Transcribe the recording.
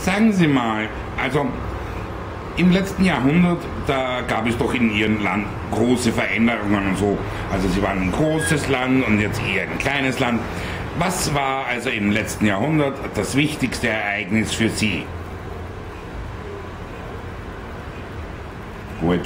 sagen Sie mal, also im letzten Jahrhundert, da gab es doch in Ihrem Land große Veränderungen und so. Also Sie waren ein großes Land und jetzt eher ein kleines Land. Was war also im letzten Jahrhundert das wichtigste Ereignis für Sie? Gut.